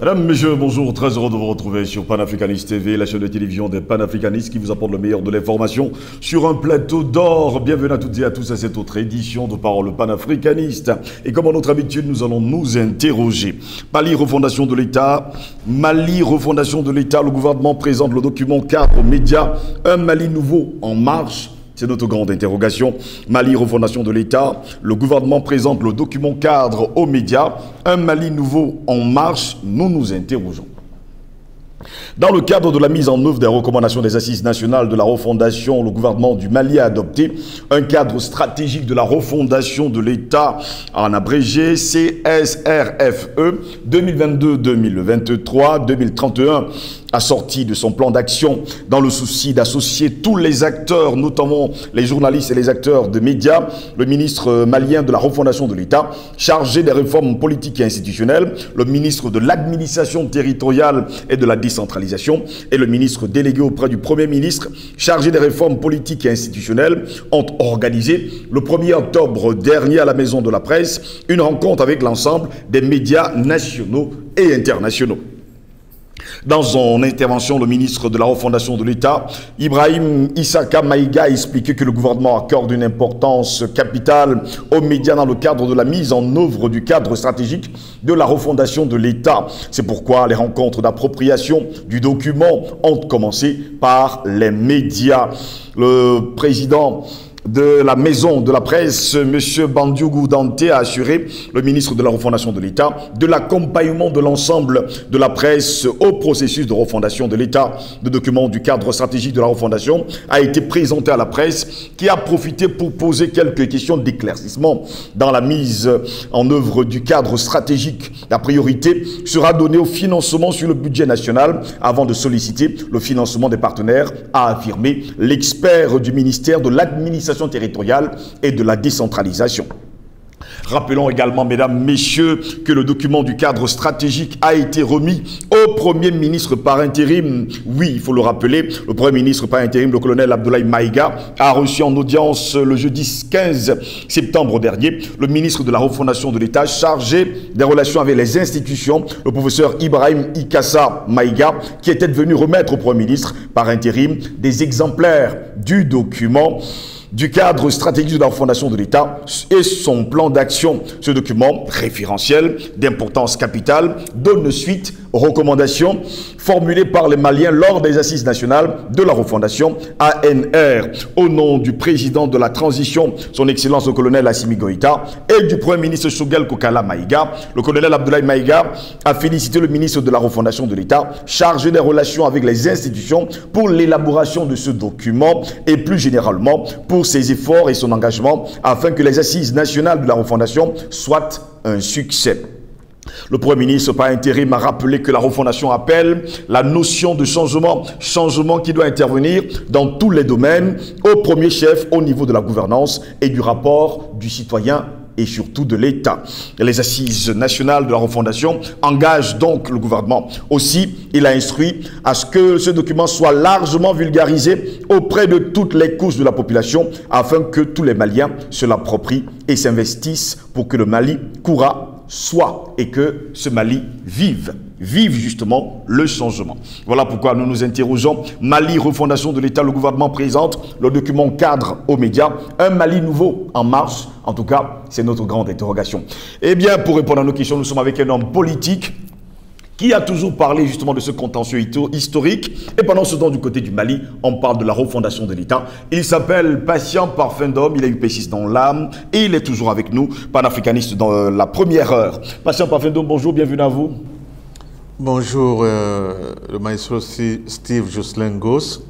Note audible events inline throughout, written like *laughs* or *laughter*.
Mesdames, Messieurs, bonjour, très heureux de vous retrouver sur Panafricanist TV, la chaîne de télévision des panafricanistes qui vous apporte le meilleur de l'information sur un plateau d'or. Bienvenue à toutes et à tous à cette autre édition de Parole panafricaniste. Et comme à notre habitude, nous allons nous interroger. Mali, refondation de l'État. Mali, refondation de l'État. Le gouvernement présente le document cadre aux médias. Un Mali nouveau en marche. C'est notre grande interrogation. Mali, refondation de l'État. Le gouvernement présente le document cadre aux médias. Un Mali nouveau en marche. Nous nous interrogeons. Dans le cadre de la mise en œuvre des recommandations des assises nationales de la refondation, le gouvernement du Mali a adopté un cadre stratégique de la refondation de l'État, en abrégé CSRFE 2022-2023, 2031 assorti de son plan d'action dans le souci d'associer tous les acteurs, notamment les journalistes et les acteurs de médias, le ministre malien de la refondation de l'État, chargé des réformes politiques et institutionnelles, le ministre de l'administration territoriale et de la décentralisation. Et le ministre délégué auprès du Premier ministre, chargé des réformes politiques et institutionnelles, ont organisé le 1er octobre dernier à la Maison de la Presse une rencontre avec l'ensemble des médias nationaux et internationaux. Dans son intervention, le ministre de la refondation de l'État, Ibrahim Issaka Maïga, a expliqué que le gouvernement accorde une importance capitale aux médias dans le cadre de la mise en œuvre du cadre stratégique de la refondation de l'État. C'est pourquoi les rencontres d'appropriation du document ont commencé par les médias. Le président de la maison de la presse, M. Bandiou Dante a assuré, le ministre de la refondation de l'État, de l'accompagnement de l'ensemble de la presse au processus de refondation de l'État. Le document du cadre stratégique de la refondation a été présenté à la presse qui a profité pour poser quelques questions d'éclaircissement dans la mise en œuvre du cadre stratégique. La priorité sera donnée au financement sur le budget national avant de solliciter le financement des partenaires, a affirmé l'expert du ministère de l'administration territoriale et de la décentralisation. Rappelons également, mesdames, messieurs, que le document du cadre stratégique a été remis au Premier ministre par intérim. Oui, il faut le rappeler, le Premier ministre par intérim, le colonel Abdoulaye Maïga, a reçu en audience le jeudi 15 septembre dernier le ministre de la refondation de l'État chargé des relations avec les institutions, le professeur Ibrahim Ikassa Maïga, qui était venu remettre au Premier ministre par intérim des exemplaires du document du cadre stratégique de la fondation de l'État et son plan d'action. Ce document référentiel d'importance capitale donne suite aux recommandations formulées par les Maliens lors des assises nationales de la refondation ANR. Au nom du président de la transition, son excellence le colonel Assimi Goïta, et du premier ministre Shogel Kokala Maïga, le colonel Abdoulaye Maïga a félicité le ministre de la refondation de l'État chargé des relations avec les institutions pour l'élaboration de ce document et plus généralement pour ses efforts et son engagement afin que les assises nationales de la refondation soient un succès. Le Premier ministre, par intérim, a rappelé que la refondation appelle la notion de changement, changement qui doit intervenir dans tous les domaines, au premier chef, au niveau de la gouvernance et du rapport du citoyen et surtout de l'État. Les assises nationales de la refondation engagent donc le gouvernement. Aussi, il a instruit à ce que ce document soit largement vulgarisé auprès de toutes les couches de la population afin que tous les Maliens se l'approprient et s'investissent pour que le Mali courra soit et que ce Mali vive vive justement le changement. Voilà pourquoi nous nous interrogeons. Mali, refondation de l'État, le gouvernement présente le document cadre aux médias. Un Mali nouveau en marche. En tout cas, c'est notre grande interrogation. Eh bien, pour répondre à nos questions, nous sommes avec un homme politique qui a toujours parlé justement de ce contentieux historique. Et pendant ce temps, du côté du Mali, on parle de la refondation de l'État. Il s'appelle Patient Parfum d'Homme, il a eu P6 dans l'âme et il est toujours avec nous, panafricaniste dans la première heure. Patient Parfum d'Homme, bonjour, bienvenue à vous. Bonjour, euh, le maestro Steve Jocelyn Goss.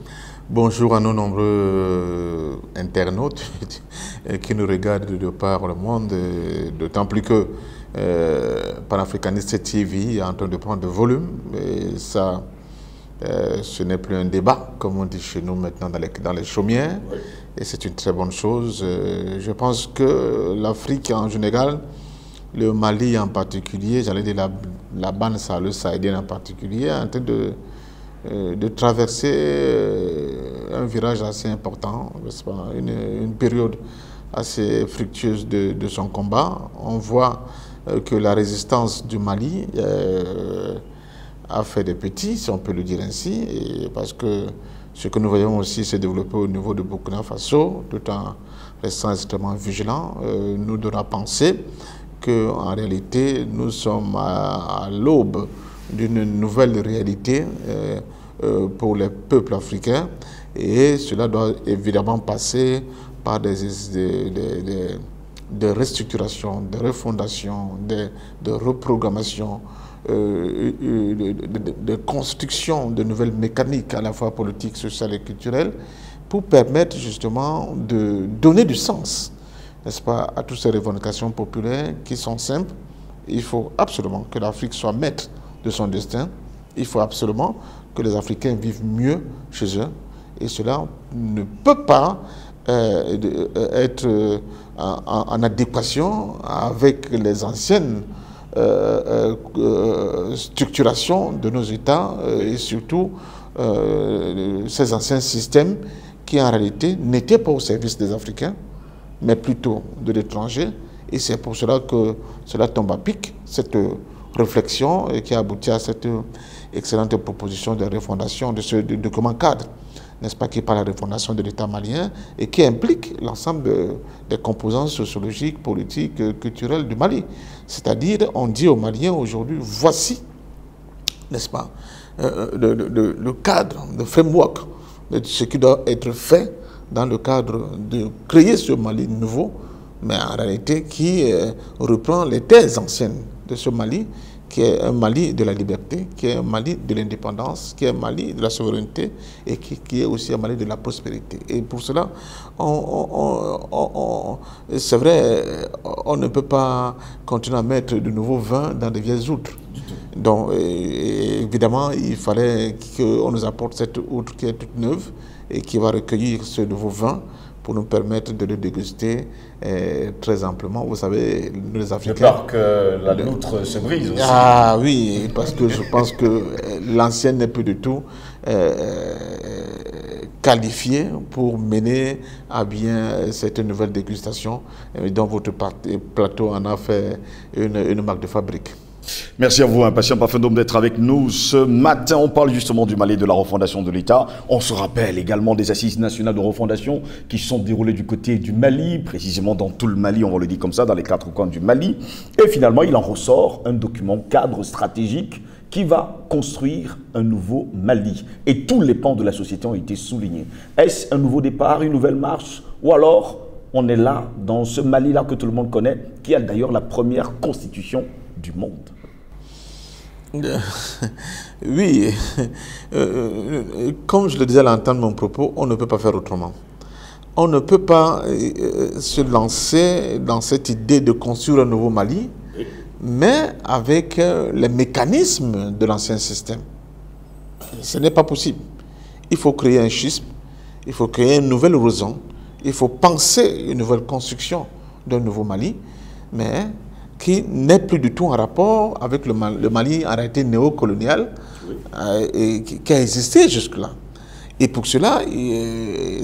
Bonjour à nos nombreux euh, internautes *laughs* qui nous regardent de par le monde, d'autant plus que euh, Panafricaniste TV est en train de prendre de volume. Et ça, euh, ce n'est plus un débat, comme on dit chez nous maintenant dans les, dans les chaumières. Et c'est une très bonne chose. je pense que l'Afrique en général le Mali en particulier, j'allais dire la, la bande sahélienne en particulier, en train de, euh, de traverser euh, un virage assez important, pas, une, période assez fructueuse de, son combat. On voit euh, que la résistance du Mali a fait des petits, si on peut le dire ainsi, parce que ce que nous voyons aussi se développer au niveau de Burkina Faso, tout en restant extrêmement vigilant, nous devons penser qu'en réalité, nous sommes à, l'aube d'une nouvelle réalité euh, euh, pour les peuples africains. Et cela doit évidemment passer par des, des, restructurations, des refondations, des, de reprogrammation, euh, de, construction de nouvelles mécaniques à la fois politiques, sociales et culturelles pour permettre justement de donner du sens, n'est-ce pas, à toutes ces revendications populaires qui sont simples. Il faut absolument que l'Afrique soit maître de son destin. Il faut absolument que les Africains vivent mieux chez eux. Et cela ne peut pas euh, euh, être euh, en, adéquation avec les anciennes structurations de nos États et surtout ces anciens systèmes qui en réalité n'étaient pas au service des Africains, mais plutôt de l'étranger. Et c'est pour cela que cela tombe à pic, cette réflexion qui a abouti à cette excellente proposition de refondation de ce document cadre n'est-ce pas, qui parle de la refondation de l'État malien et qui implique l'ensemble des composantes sociologiques, politiques, culturelles du Mali. C'est-à-dire, on dit aux Maliens aujourd'hui, voici, n'est-ce pas, euh, le, cadre, le framework de ce qui doit être fait dans le cadre de créer ce Mali nouveau, mais en réalité qui euh, reprend les thèses anciennes de ce Mali qui est un Mali de la liberté, qui est un Mali de l'indépendance, qui est un Mali de la souveraineté et qui, est aussi un Mali de la prospérité. Et pour cela, c'est vrai, on ne peut pas continuer à mettre de nouveaux vins dans des vieilles outres. Donc, évidemment, il fallait qu'on nous apporte cette outre qui est toute neuve et qui va recueillir ce nouveau vin pour nous permettre de le déguster euh, très amplement. Vous savez, nous les Africains... Peur que la nôtre se brise aussi. Ah oui, parce que je pense que euh, l'ancienne n'est plus du tout euh, qualifiée pour mener à bien cette nouvelle dégustation dont votre plateau en a fait une marque de fabrique. Merci à vous, impatient parfum d'homme, d'être avec nous ce matin. On parle justement du Mali, de la refondation de l'État. On se rappelle également des assises nationales de refondation qui sont déroulées du côté du Mali, précisément dans tout le Mali, on va le dire comme ça, dans les quatre coins du Mali. Et finalement, il en ressort un document cadre stratégique qui va construire un nouveau Mali. Et tous les pans de la société ont été soulignés. Est-ce un nouveau départ, une nouvelle marche? Ou alors, on est là, dans ce Mali-là que tout le monde connaît, qui a d'ailleurs la première constitution du monde? *laughs* oui, euh, euh, comme je le disais à l'entendre mon propos, on ne peut pas faire autrement. On ne peut pas euh, se lancer dans cette idée de construire un nouveau Mali, mais avec les mécanismes de l'ancien système. Ce n'est pas possible. Il faut créer un schisme, il faut créer une nouvelle horizon, il faut penser une nouvelle construction d'un nouveau Mali, mais qui n'est plus du tout en rapport avec le, Mali, en réalité néocolonial, euh, et qui, a existé jusque-là. Et pour cela,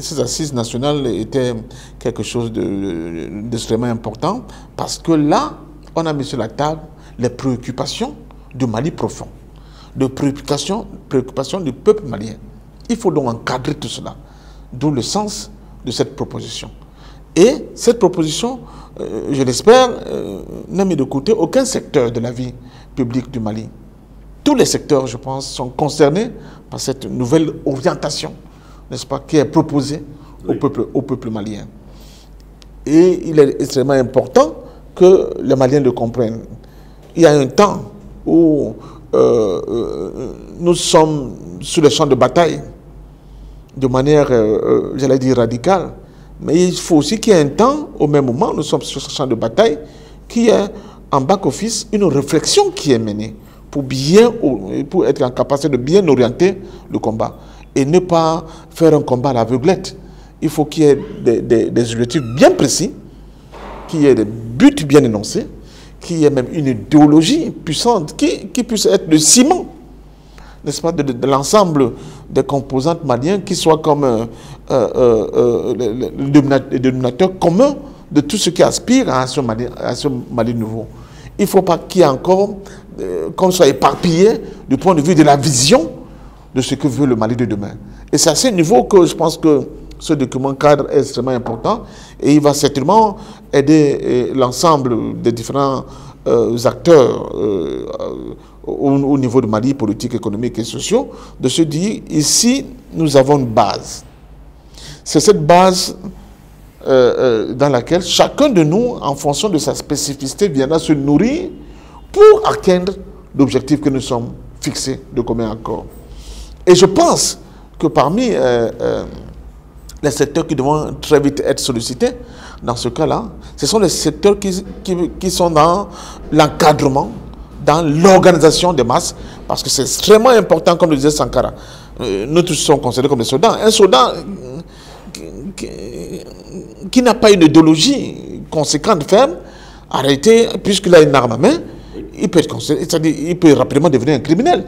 ces assises nationales étaient quelque chose d'extrêmement important, parce que là, on a mis sur la table les préoccupations du Mali profond, de préoccupations, préoccupations du peuple malien. Il faut donc encadrer tout cela, d'où le sens de cette proposition. Et cette proposition euh, je l'espère, euh, n'a mis de côté aucun secteur de la vie publique du Mali. Tous les secteurs, je pense, sont concernés par cette nouvelle orientation, n'est-ce pas, qui est proposée au, peuple, au peuple malien. Et il est extrêmement important que les Maliens le comprennent. Il y a un temps où euh, nous sommes sur le champ de bataille de manière, j'allais dire, radicale. Mais il faut aussi qu'il y ait un temps, au même moment, nous sommes sur ce champ de bataille, qu'il y ait en back-office une réflexion qui est menée pour, bien, pour être en capacité de bien orienter le combat et ne pas faire un combat à l'aveuglette. Il faut qu'il y ait des, objectifs bien précis, qu'il y ait des buts bien énoncés, qu'il y ait même une idéologie puissante qui, qui puisse être le ciment n'est-ce pas, de, l'ensemble des composantes maliennes qui soient comme euh, le, dénominateur commun de tout ce qui aspire à ce Mali, à ce Mali nouveau. Il ne faut pas qu'il y ait encore euh, qu'on soit éparpillé du point de vue de la vision de ce que veut le Mali de demain. Et c'est à ce niveau que je pense que ce document cadre est extrêmement important et il va certainement aider euh, l'ensemble des différents euh, acteurs au, niveau de Mali, politique, économique et sociaux, de se dire, ici, nous avons une base. C'est cette base dans laquelle chacun de nous, en fonction de sa spécificité, viendra se nourrir pour atteindre l'objectif que nous sommes fixés de commun accord. Et je pense que parmi euh, euh, les secteurs qui devront très vite être sollicités, dans ce cas-là, ce sont les secteurs qui, qui, sont dans l'encadrement, dans l'organisation des masses, parce que c'est extrêmement important, comme le disait Sankara. Euh, nous tous sommes considérés comme des soldats. Un soldat qui, n'a pas une idéologie conséquente, ferme, arrêté, puisqu'il a une arme à main, il peut, il peut rapidement devenir un criminel.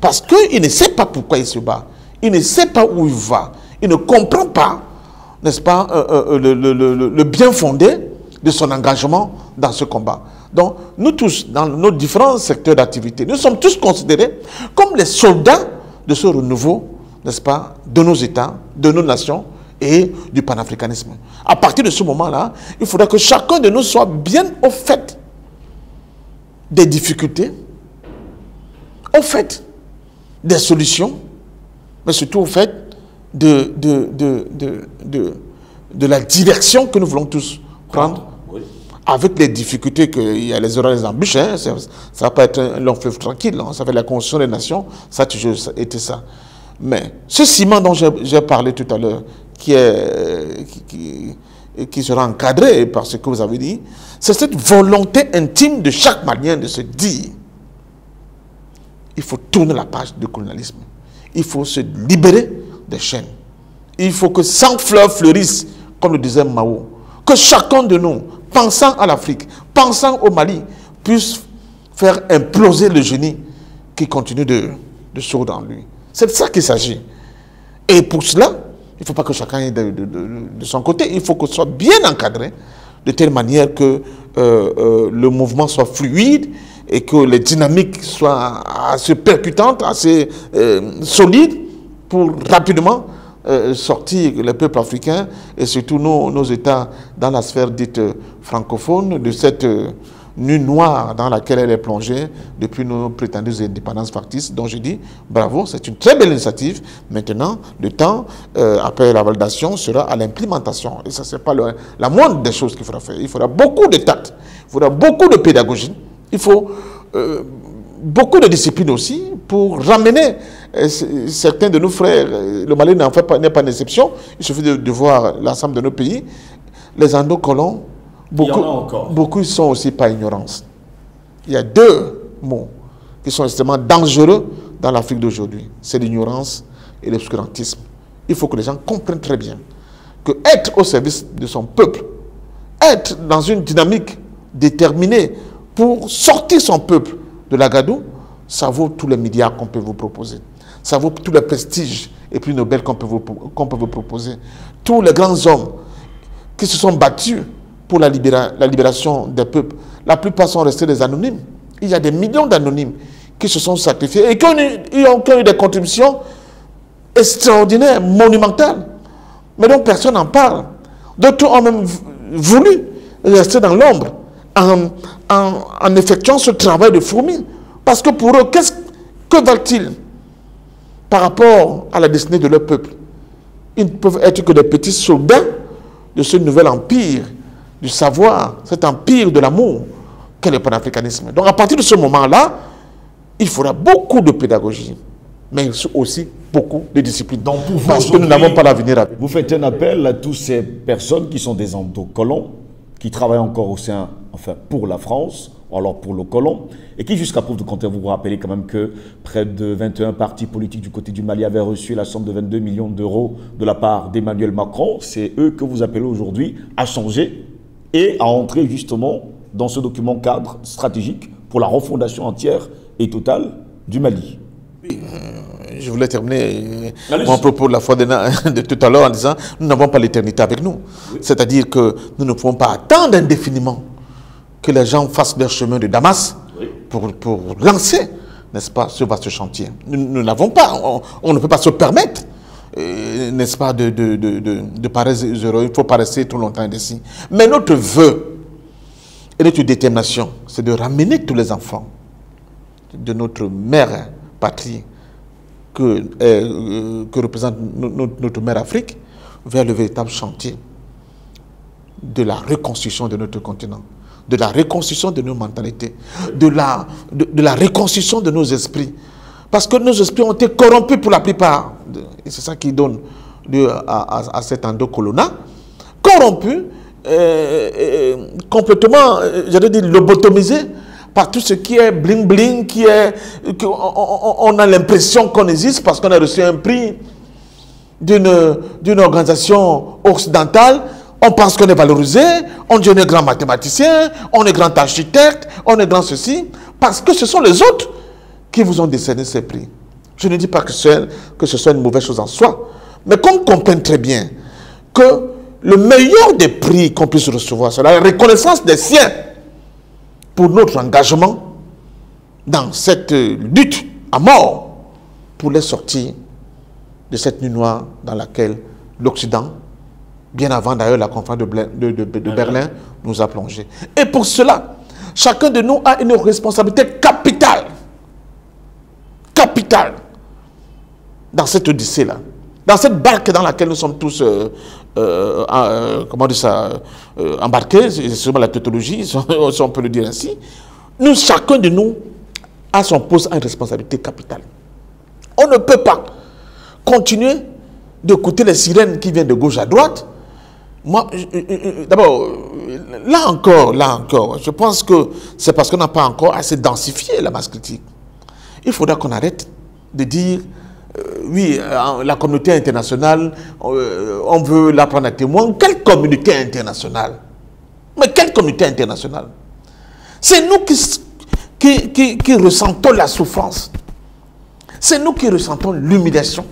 Parce qu'il ne sait pas pourquoi il se bat. Il ne sait pas où il va. Il ne comprend pas, n'est-ce pas, euh, euh, euh, le, bien fondé de son engagement dans ce combat. Donc, nous tous, dans nos différents secteurs d'activité, nous sommes tous considérés comme les soldats de ce renouveau, n'est-ce pas, de nos États, de nos nations et du panafricanisme. À partir de ce moment-là, il faudra que chacun de nous soit bien au fait des difficultés, au fait des solutions, mais surtout au fait de, de, de, de, la direction que nous voulons tous prendre. Avec les difficultés qu'il y a les erreurs, les embûches, hein, ça ne va pas être un long fleuve tranquille, hein, ça fait la construction des nations, ça a toujours été ça. Mais ce ciment dont j'ai parlé tout à l'heure, qui, est, qui, qui sera encadré par ce que vous avez dit, c'est cette volonté intime de chaque Malien de se dire il faut tourner la page du colonialisme. Il faut se libérer des chaînes. Il faut que 100 fleurs fleurissent, comme le disait Mao. Que chacun de nous, pensant à l'Afrique, pensant au Mali, puisse faire imploser le génie qui continue de, de sourd en lui. C'est de ça qu'il s'agit. Et pour cela, il ne faut pas que chacun ait de, son côté. Il faut que ce soit bien encadré de telle manière que euh, euh, le mouvement soit fluide et que les dynamiques soient assez percutantes, assez euh, solides pour rapidement sortir le peuple africain et surtout nos, États dans la sphère dite francophone de cette nuit noire dans laquelle elle est plongée depuis nos prétendues indépendances factices, dont je dis bravo, c'est une très belle initiative. Maintenant, le temps, euh, après la validation, sera à l'implémentation. Et ça, c'est pas la moindre des choses qu'il faudra faire. Il faudra beaucoup de tact, il faudra beaucoup de pédagogie, il faut euh, beaucoup de discipline aussi pour ramener euh, certains de nos frères. Le Mali n'est pas, pas une exception. Il suffit de, de voir l'ensemble de nos pays. Les endocolons Beaucoup, beaucoup sont aussi par ignorance. Il y a deux mots qui sont extrêmement dangereux dans l'Afrique d'aujourd'hui. C'est l'ignorance et l'obscurantisme. Il faut que les gens comprennent très bien que être au service de son peuple, être dans une dynamique déterminée pour sortir son peuple de la gadou, ça vaut tous les milliards qu'on peut vous proposer. Ça vaut tous les prestiges et plus nobles qu'on peut, qu'on peut vous proposer. Tous les grands hommes qui se sont battus pour la, libération des peuples. La plupart sont restés des anonymes. Il y a des millions d'anonymes qui se sont sacrifiés et qui ont, eu, des contributions extraordinaires, monumentales. Mais dont personne n'en parle. D'autres ont même voulu rester dans l'ombre en, effectuant ce travail de fourmi. Parce que pour eux, qu'est-ce que valent-ils par rapport à la destinée de leur peuple? Ils ne peuvent être que des petits soldats de ce nouvel empire du savoir, cet empire de l'amour qu'est le panafricanisme. Donc à partir de ce moment-là, il faudra beaucoup de pédagogie, mais aussi beaucoup de discipline. Donc parce que nous n'avons pas l'avenir avec. Vous faites un appel à toutes ces personnes qui sont des endocolons, qui travaillent encore au sein, enfin pour la France, ou alors pour le colon, et qui jusqu'à preuve de contraire, vous vous rappelez quand même que près de 21 partis politiques du côté du Mali avaient reçu la somme de 22 millions d'euros de la part d'Emmanuel Macron. C'est eux que vous appelez aujourd'hui à changer et à entrer justement dans ce document cadre stratégique pour la refondation entière et totale du Mali. Oui, euh, je voulais terminer euh, mon propos de la fois *laughs* de, tout à l'heure en disant nous n'avons pas l'éternité avec nous. C'est-à-dire que nous ne pouvons pas attendre indéfiniment que les gens fassent leur chemin de Damas pour, pour lancer, n'est-ce pas, ce vaste chantier. Nous n'avons pas, on, ne peut pas se permettre, n'est-ce pas, de, de, de, paraître heureux. Il faut pas rester trop longtemps ici. Mais notre vœu et notre détermination, c'est de ramener tous les enfants de notre mère patrie que, euh, que représente notre, notre mère Afrique vers le véritable chantier de la reconstruction de notre continent, de la reconstruction de nos mentalités, de la, de, la reconstruction de nos esprits. Parce que nos esprits ont été corrompus pour la plupart. Et c'est ça qui donne lieu à, cet endocolonat. Corrompus, euh, euh, complètement, euh, j'allais dire, lobotomisé par tout ce qui est bling bling, qui est, on, a l'impression qu'on existe parce qu'on a reçu un prix d'une organisation occidentale on pense qu'on est valorisé, on est grand mathématicien, on est grand architecte, on est grand ceci, parce que ce sont les autres qui vous ont décerné ces prix. Je ne dis pas que, que ce soit une mauvaise chose en soi, mais qu'on comprenne très bien que le meilleur des prix qu'on puisse recevoir, c'est la reconnaissance des siens pour notre engagement dans cette lutte à mort pour les sortir de cette nuit noire dans laquelle l'Occident bien avant d'ailleurs la conférence de, de, Berlin nous a plongé. Et pour cela, chacun de nous a une responsabilité capitale, dans cette odyssée-là, dans cette barque dans laquelle nous sommes tous, euh, euh, euh, comment dire ça, embarqués, c'est sûrement la tautologie, *laughs* si on peut le dire ainsi. Nous, chacun de nous a son poste à une responsabilité capitale. On ne peut pas continuer d'écouter les sirènes qui viennent de gauche à droite moi, d'abord, là encore, là encore, je pense que c'est parce qu'on n'a pas encore assez densifié la masse critique. Il faudra qu'on arrête de dire, euh, oui, euh, la communauté internationale, euh, on veut la prendre à témoin. Quelle communauté internationale? Mais quelle communauté internationale? C'est nous qui, ressentons la souffrance. C'est nous qui ressentons l'humiliation.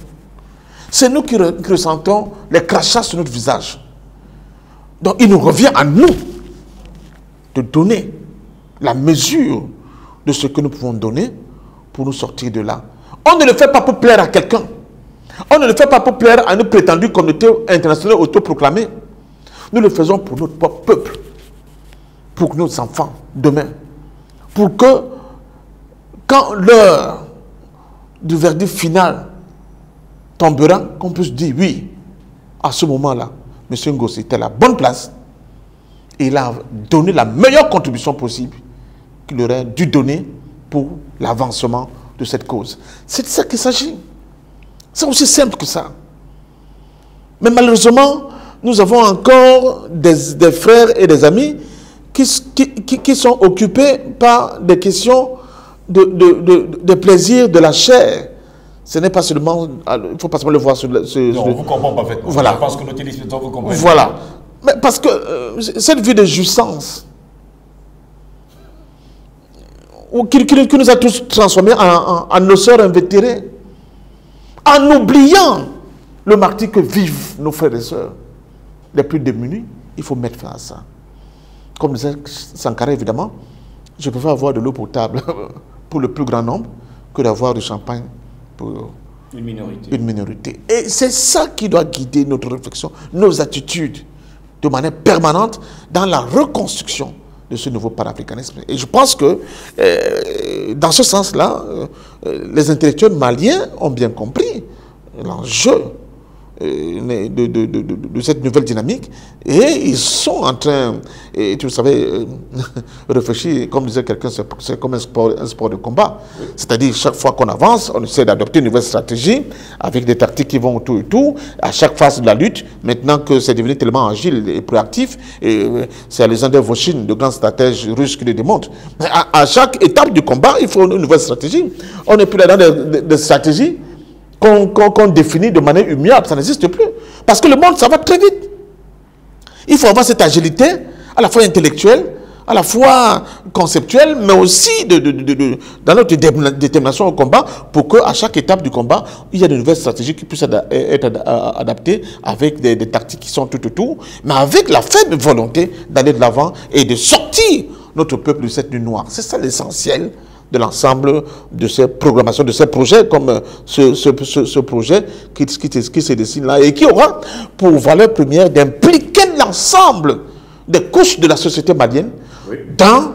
C'est nous qui, ressentons les crachats sur notre visage. Donc il nous revient à nous de donner la mesure de ce que nous pouvons donner pour nous sortir de là. On ne le fait pas pour plaire à quelqu'un. On ne le fait pas pour plaire à une prétendue communauté internationale autoproclamée. Nous le faisons pour notre peuple, pour nos enfants demain. Pour que, quand l'heure du verdict final tombera, qu'on puisse dire oui, à ce moment-là, M. Ngossi était à la bonne place et il a donné la meilleure contribution possible qu'il aurait dû donner pour l'avancement de cette cause. C'est de ça qu'il s'agit. C'est aussi simple que ça. Mais malheureusement, nous avons encore des, frères et des amis qui, qui, sont occupés par des questions de, de, de plaisir de la chair ce n'est pas seulement. Il ne faut pas seulement le voir sur le. non, on vous comprend parfaitement. Voilà. Je pense que nos téléspectateurs vous comprennent. Voilà. Mais parce que euh, cette vie de jouissance, qui, qui, nous a tous transformés en, en, nos sœurs invétérées, en oubliant le martyr que vivent nos frères et sœurs les plus démunis, il faut mettre fin à ça. Comme disait Sankara, évidemment, je préfère avoir de l'eau potable *laughs* pour le plus grand nombre que d'avoir du champagne une minorité. Une minorité. Et c'est ça qui doit guider notre réflexion, nos attitudes, de manière permanente dans la reconstruction de ce nouveau panafricanisme. Et je pense que euh, dans ce sens-là, euh, les intellectuels maliens ont bien compris l'enjeu de, de, cette nouvelle dynamique et ils sont en train, et tu savais, euh, *laughs* réfléchir, comme disait quelqu'un, c'est comme un sport, un sport de combat. C'est-à-dire, chaque fois qu'on avance, on essaie d'adopter une nouvelle stratégie avec des tactiques qui vont tout et tout, à chaque phase de la lutte. Maintenant que c'est devenu tellement agile et proactif, et euh, c'est Alexander Voshin, le grand stratège russe, qui le démontre. À, chaque étape du combat, il faut une nouvelle stratégie. On n'est plus là dans des stratégies qu'on définit de manière humiliable, ça n'existe plus. Parce que le monde, ça va très vite. Il faut avoir cette agilité, à la fois intellectuelle, à la fois conceptuelle, mais aussi de, dans notre détermination au combat, pour qu'à chaque étape du combat, il y ait de nouvelles stratégies qui puissent être adaptées avec des, tactiques qui sont tout autour, mais avec la ferme volonté d'aller de l'avant et de sortir notre peuple de cette nuit noire. C'est ça l'essentiel de l'ensemble de ces programmations, de ces projets, comme euh, ce, ce, ce, projet qui, qui, qui, se dessine là, et qui aura pour valeur première d'impliquer l'ensemble des couches de la société malienne dans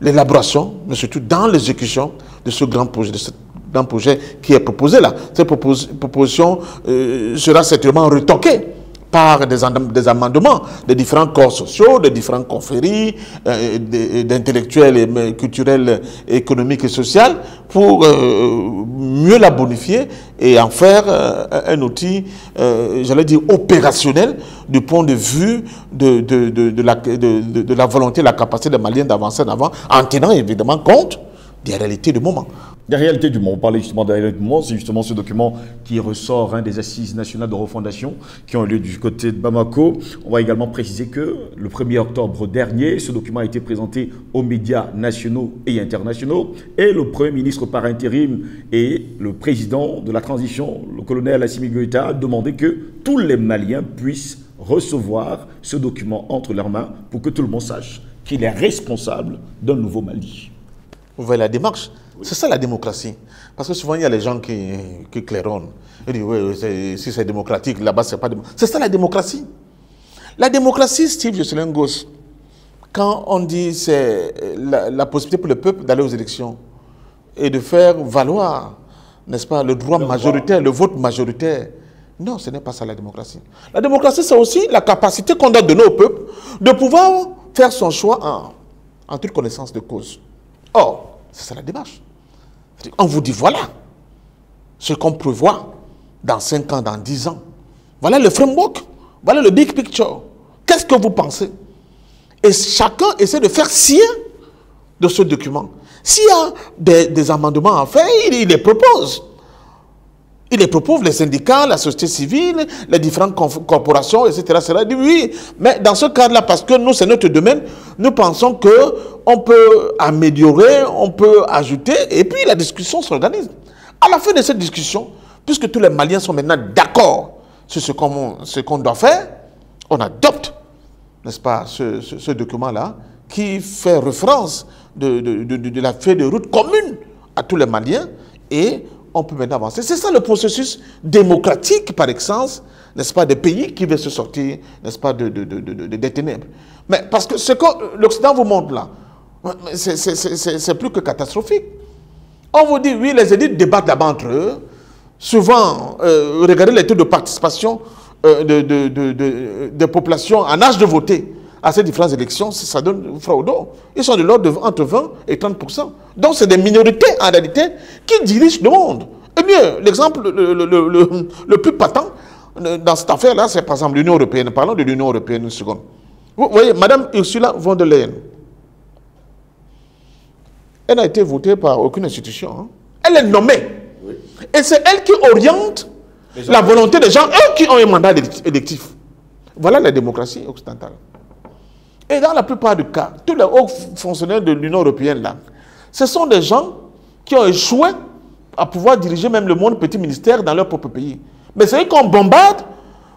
l'élaboration, mais surtout dans l'exécution de ce grand projet, de ce grand projet qui est proposé là. Cette proposition euh, sera certainement retoquée par des, des, amendements de différents corps sociaux, de différentes conféries, euh, d'intellectuels, culturels, économiques et sociaux, pour euh, mieux la bonifier et en faire euh, un outil, j'allais dire, opérationnel du point de vue de, de, de, la, de, la la capacité des Maliens d'avancer en avant, en tenant évidemment compte des réalités du moment. La réalité du monde, on parlait justement de la réalité du monde, c'est justement ce document qui ressort hein, des assises nationales de refondation qui ont eu lieu du côté de Bamako. On va également préciser que le 1er octobre dernier, ce document a été présenté aux médias nationaux et internationaux et le Premier ministre par intérim et le président de la transition, le colonel Assimi Goïta, a demandé que tous les Maliens puissent recevoir ce document entre leurs mains pour que tout le monde sache qu'il est responsable d'un nouveau Mali. Vous voyez la démarche? C'est ça la démocratie. Parce que souvent, il y a les gens qui, qui claironnent. Ils disent, oui, si c'est démocratique, là-bas, c'est pas démocratique. C'est ça la démocratie. La démocratie, Steve Jocelyn Goss, quand on dit c'est la, possibilité pour le peuple d'aller aux élections et de faire valoir, n'est-ce pas, le droit majoritaire, le vote majoritaire, non, ce n'est pas ça la démocratie. La démocratie, c'est aussi la capacité qu'on donne de nos peuples de pouvoir faire son choix en, en toute connaissance de cause. Or, c'est ça la démarche. On vous dit, voilà ce qu'on prévoit dans 5 ans, dans 10 ans. Voilà le framework, voilà le big picture. Qu'est-ce que vous pensez? Et chacun essaie de faire sien de ce document. S'il y a des, amendements à faire, il, les propose. Il les propose, les syndicats, la société civile, les différentes corporations, etc. Il dit oui, mais dans ce cadre-là, parce que nous, c'est notre domaine, nous pensons qu'on peut améliorer, on peut ajouter, et puis la discussion s'organise. À la fin de cette discussion, puisque tous les Maliens sont maintenant d'accord sur ce qu'on doit faire, on adopte, n'est-ce pas, ce, document-là, qui fait référence de, de la feuille de route commune à tous les Maliens, et on peut maintenant avancer. C'est ça le processus démocratique par excellence, n'est-ce pas, des pays qui veulent se sortir, n'est-ce pas, de, des ténèbres. Mais parce que ce que l'Occident vous montre là, c'est plus que catastrophique. On vous dit, oui, les élites débattent là-bas entre eux. Souvent, euh, regardez les taux de participation euh, de, populations en âge de voter à ces différentes élections, ça donne fraude. Ils sont de l'ordre entre 20 et 30% Donc, c'est des minorités, en réalité, qui dirigent le monde. Et mieux, l'exemple le, plus patent euh, dans cette affaire-là, c'est par exemple l'Union européenne. Parlons de l'Union européenne une seconde. Vous voyez, Madame Ursula von der Leyen, elle n'a été votée par aucune institution. Hein. Elle est nommée. Et c'est elle qui oriente la volonté des gens, eux qui ont un mandat électif. Voilà la démocratie occidentale. Et dans la plupart des cas, tous les hauts fonctionnaires de l'Union européenne, là, ce sont des gens qui ont échoué à pouvoir diriger même le monde petit ministère dans leur propre pays. Mais c'est eux qu'on bombarde,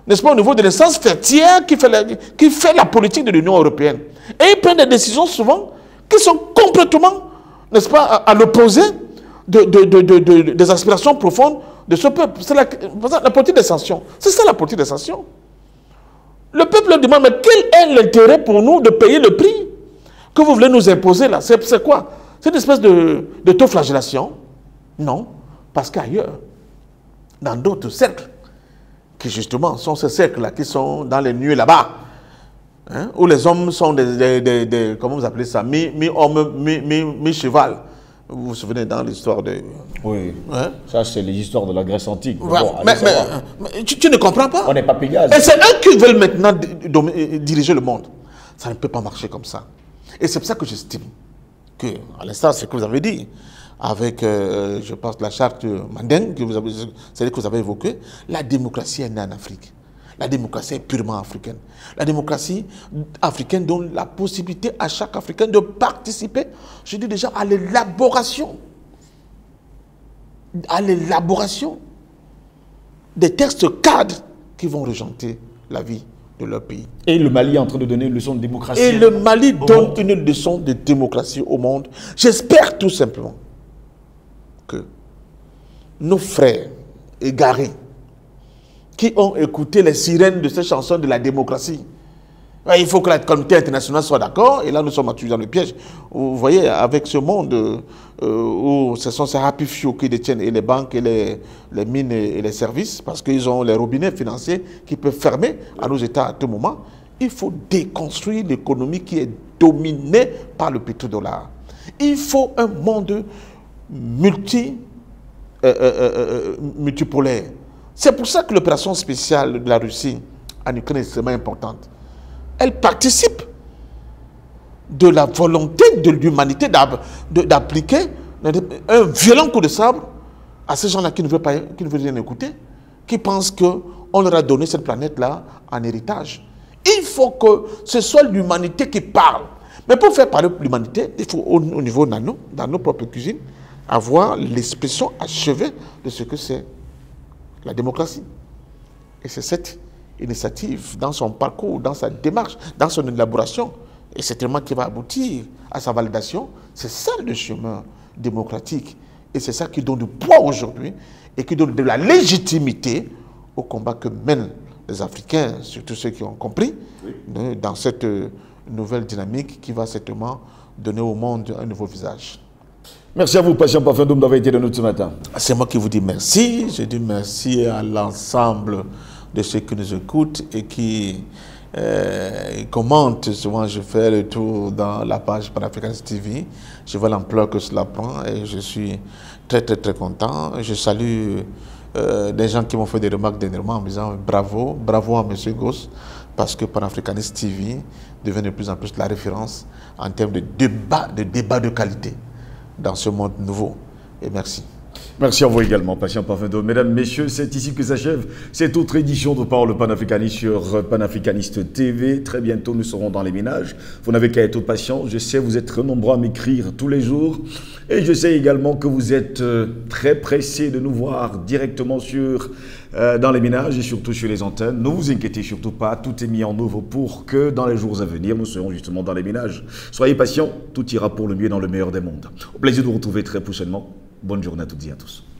n'est-ce pas, au niveau de l'instance fertière qui fait, la, qui fait la politique de l'Union européenne. Et ils prennent des décisions souvent qui sont complètement, n'est-ce pas, à, l'opposé de, des aspirations profondes de ce peuple. C'est la, la politique des sanctions. C'est ça la politique des sanctions. Le peuple demande, mais quel est l'intérêt pour nous de payer le prix que vous voulez nous imposer là? C'est quoi? C'est une espèce de, de taux-flagellation? Non, parce qu'ailleurs, dans d'autres cercles, qui justement sont ces cercles-là, qui sont dans les nuits là-bas, hein, où les hommes sont des, comment vous appelez ça, mi-homme, mi-cheval. Vous vous souvenez dans l'histoire de... Oui, hein? ça c'est les histoires de la Grèce antique. mais, tu, ne comprends pas? On n'est pas Pégase. Et c'est eux qui veulent maintenant diriger le monde. Ça ne peut pas marcher comme ça. Et c'est pour ça que j'estime que, à l'instant, ce que vous avez dit, avec, euh, je pense, la charte Mandeng, que vous avez, celle que vous avez évoquée, la démocratie est née en Afrique. La démocratie est purement africaine. La démocratie africaine donne la possibilité à chaque Africain de participer, je dis déjà, à l'élaboration, à l'élaboration des textes cadres qui vont régenter la vie de leur pays. Et le Mali est en train de donner une leçon de démocratie. Et le Mali donne une leçon de démocratie au monde. J'espère tout simplement que nos frères égarés qui ont écouté les sirènes de ces chansons de la démocratie, il faut que la communauté internationale soit d'accord, et là nous sommes accusés dans le piège. Vous voyez, avec ce monde euh, où ce sont ces happy few qui détiennent et les banques et les, mines et, les services, parce qu'ils ont les robinets financiers qui peuvent fermer à nos États à tout moment, il faut déconstruire l'économie qui est dominée par le pétrodollar. Il faut un monde multi, euh, euh, multipolaire. C'est pour ça que l'opération spéciale de la Russie en Ukraine est extrêmement importante elle participe de la volonté de l'humanité d'appliquer un violent coup de sabre à ces gens-là qui ne veulent pas, qui ne veulent rien écouter, qui pensent qu'on leur a donné cette planète-là en héritage. Il faut que ce soit l'humanité qui parle. Mais pour faire parler l'humanité, il faut au, niveau nano, dans nos propres cuisines, avoir l'expression achevée de ce que c'est la démocratie. Et c'est cette initiative, dans son parcours, dans sa démarche, dans son élaboration, et c'est tellement qui va aboutir à sa validation, c'est ça le chemin démocratique. Et c'est ça qui donne du poids aujourd'hui et qui donne de la légitimité au combat que mènent les Africains, surtout ceux qui ont compris, dans cette nouvelle dynamique qui va certainement donner au monde un nouveau visage. Merci à vous, Patient Parfum d'avoir été de nous ce matin. C'est moi qui vous dis merci. Je dis merci à l'ensemble de ceux qui nous écoutent et qui euh, commentent. Souvent, je fais le tour dans la page Panafricanist TV. Je vois l'ampleur que cela prend et je suis très, très, très content. Je salue euh, des gens qui m'ont fait des remarques dernièrement en me disant bravo, bravo à M. Goss, parce que Panafricanist TV devient de plus en plus la référence en termes de débat, de débat de qualité dans ce monde nouveau. Et merci. Merci à vous également, patient parfum Mesdames, Messieurs, c'est ici que s'achève cette autre édition de Parole panafricaniste sur Panafricaniste TV. Très bientôt, nous serons dans les ménages. Vous n'avez qu'à être patient. Je sais, vous êtes très nombreux à m'écrire tous les jours. Et je sais également que vous êtes euh, très pressés de nous voir directement sur, euh, dans les ménages et surtout sur les antennes. Ne vous inquiétez surtout pas, tout est mis en œuvre pour que dans les jours à venir, nous serons justement dans les ménages. Soyez patients, tout ira pour le mieux dans le meilleur des mondes. Au plaisir de vous retrouver très prochainement. Bonne journée à toutes et à tous.